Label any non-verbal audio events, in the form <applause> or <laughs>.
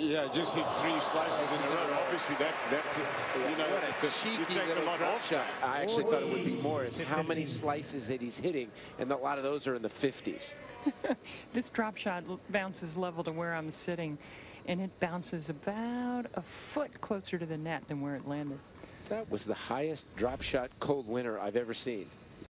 Yeah, just hit three slices in a row. Obviously, that that you know what a cheeky little drop shot. I actually thought it would be more is how many slices that he's hitting, and a lot of those are in the 50s. <laughs> This drop shot bounces level to where I'm sitting, and it bounces about a foot closer to the net than where it landed. That was the highest drop shot cold winter I've ever seen.